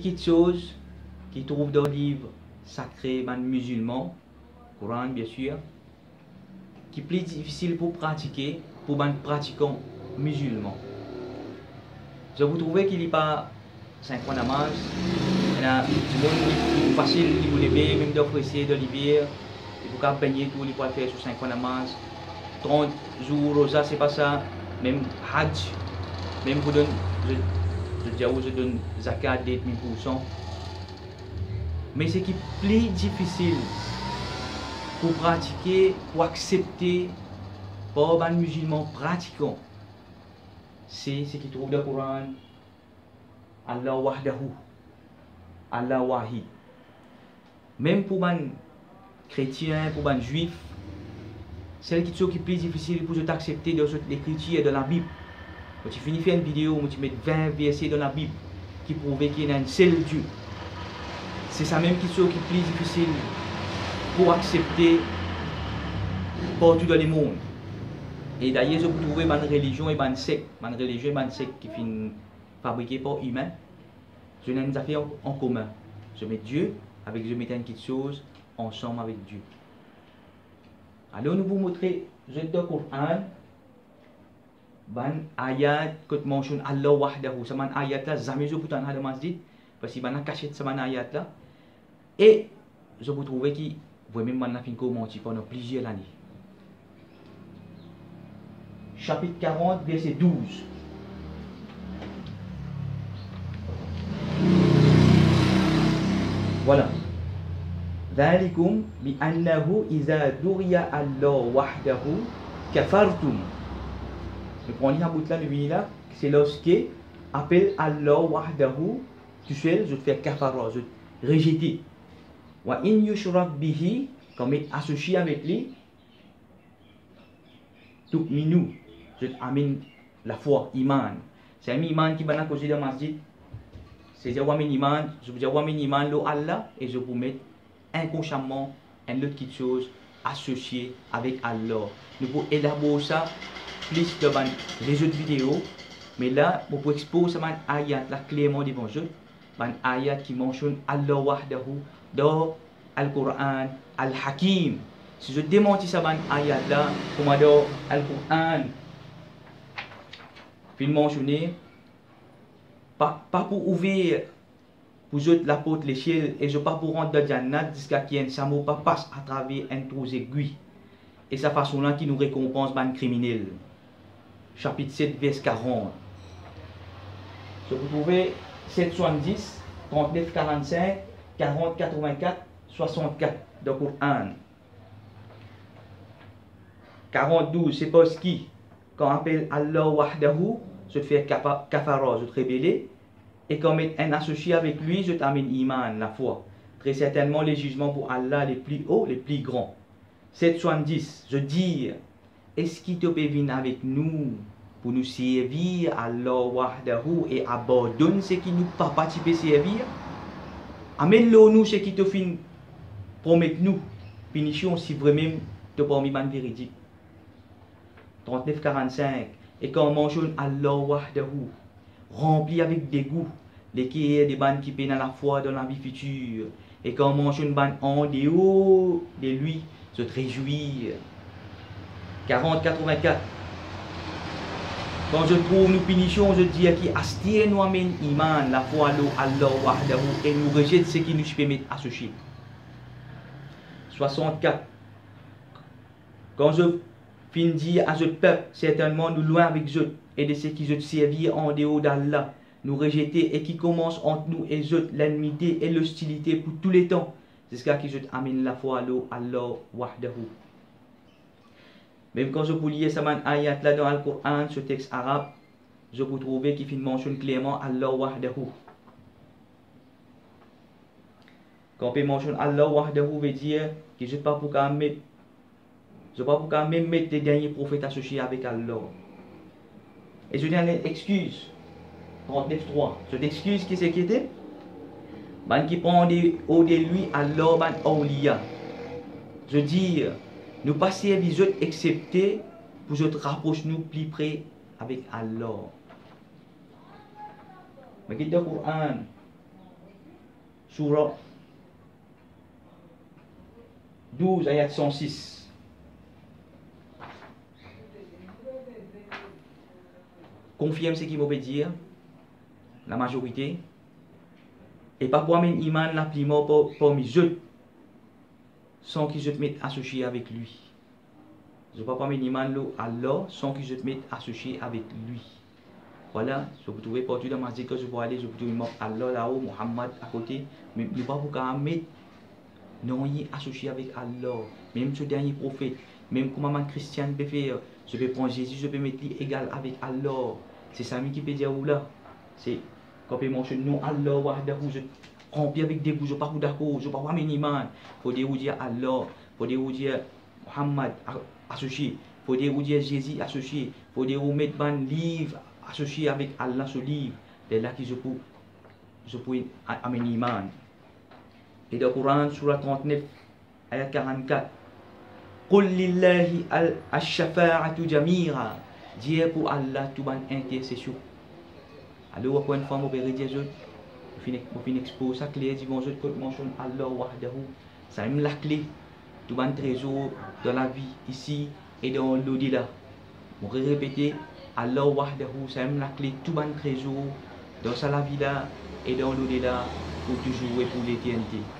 qui quelque chose qui trouve dans le livre sacré ben, musulman, Coran bien sûr, qui est plus difficile pour pratiquer pour les pratiquants musulmans. Je vous trouvez qu'il a pas 5 fois namaz, il y a plus facile de vous lever, même d'offrir de l'hiver, il faut pas baigner tout, il faut faire sur 5 fois namaz. 30 jours, rosa, c'est pas ça, même Hajj, même vous donne, je, je dis je donne zakat de 1000%. Mais ce qui est plus difficile pour pratiquer, pour accepter, pour les musulmans pratiquants, c'est ce qui trouve dans le Coran, Allah wahdahu, Allah wahid. Même pour les chrétiens, pour les juifs, c'est qui est plus difficile pour t'accepter dans l'écriture de la Bible. Quand tu finis faire une vidéo où tu mets 20 versets dans la Bible qui prouvent qu'il y a un seul Dieu. C'est ça même qui est plus difficile pour accepter partout dans le monde. Et d'ailleurs, je peux trouver une religion et une secte, une religion et une secte qui sont fabriquées par humains. Je n'ai une affaire en commun. Je mets Dieu avec je mets quelque chose ensemble avec Dieu. Alors nous vous montrer? Je le Coran بان آيات كت موشون الله وحده سمان آيات لا زامي زبطان هذا مسجد بس يبانا كشت سمان آيات لا اي زبط هو كي ومن منا فينكو موتي كونو بليجي لاني chapitre 40 verset 12 Voilà. ذلكم بأنه إذا دعي الله وحده كفرتم Le premier bout là, le là, c'est lorsque appelle Allah wahdahu, tu sais, je te fais kafara, je te rejeter. Wa in yushrak bihi, comme est associé avec lui, tout minou, je t'amène la foi, iman. C'est un iman qui va dans le masjid. C'est dire wa min iman, je vous dire wa min iman lo Allah et je vous mets inconsciemment un autre chose associé avec Allah. Nous pouvons élaborer ça plus de les autres vidéos. Mais là, pour pouvez exposer un ayat là clairement devant vous. Un ayat qui mentionne Allah wahdahu dans Al-Quran, Al-Hakim. Si je démentis ça un ayat là, comme dans Al-Quran, puis mentionner, pas, pas pour ouvrir vous êtes la porte les ciels et je pas pour rentrer dans Jannat jusqu'à ait un samo pas passe à travers un trou aiguille. Et sa façon là qui nous récompense ban criminel. Chapitre 7, verset 40. Je vous trouvez 770, 39, 45, 40, 84, 64 de Coran. 42, c'est parce qui, quand on appelle Allah wahdahu, je te fais kafara, te révéler et comme un associé avec lui, je t'amène iman, la foi. Très certainement les jugements pour Allah les plus hauts, les plus grands. 770, je dis, est-ce qu'il te peut venir avec nous pour nous servir Allah wahdahu et abandonne ce qui nous pas participer servir? Amène-le nous ce qui te fin promet nous. Punition si vraiment te parmi man véridique. 39-45. Et quand on mentionne Allah rempli avec des goûts, les qui des bandes qui peinent à la foi dans la vie future. Et quand on une bande en dehors de lui, se réjouir. 40-84. Quand je trouve nos punitions, je dis à qui astien nous amène iman, la foi l'eau, Allah wahdahu, et nous rejette ce qui nous permet associer. 64. Quand je finis à ce peuple, certainement nous loin avec eux, et de ce qui se servir en dehors d'Allah, nous rejeter et qui commence entre nous et eux l'ennemité et l'hostilité pour tous les temps, jusqu'à qui je amène la foi à l'eau, Allah wahdahu. Même quand je lire ça ayat là dans le Coran, ce texte arabe, je peux trouver qu'il mentionne clairement Allah wahdahu. Quand on mentionne Allah wahdahu veut dire que je ne pas pour je pas pour même mettre des derniers prophètes associés avec Allah. Et je dis une excuse. 39.3. Cette excuse qui c'est qui qui prend au de lui Allah ban awliya. Je dis, nous passer à autres excepté pour que rapprocher nous plus près avec Allah. Mais qui le Coran, surah 12 ayat 106. Confirme ce qu'il veut dire, la majorité. Et parfois même iman la plus mort parmi eux, sans qu'ils se mettent associés avec lui. Je ne pas iman Allah sans qu'ils se mettent associés avec lui. Voilà, je vous trouvez partout dans ma que je peux aller, je peux trouver Allah là-haut, Muhammad à côté, mais ne pas vous mettre non associé avec Allah, même ce dernier prophète, même comme maman chrétienne peut faire, je peux prendre Jésus, je peux mettre égal avec Allah. C'est ça qui peut dire là. C'est quand on mentionne non Allah, je remplis avec des bouts, je pas d'accord, je pas dire dire Allah, faut dire dire Muhammad associé, dire dire Jésus associé, faut dire mettre associé avec Allah ce livre. C'est là que je peux, je peux amener iman. Et dans le Coran, surah 39, ayat 44. Qul lillahi al-shafa'atu jamira. Dia pour Allah tout ban intercession. Alors, une je vais exposer ça clé, je vais mentionner Allah wahdahu. Ça me la clé, tout ban trésor de la vie ici et dans l'au-delà. Je vais répéter, Allah wahdahu, ça me la clé, tout ban trésor dans sa la vie là et dans l'au-delà pour toujours et pour l'éternité.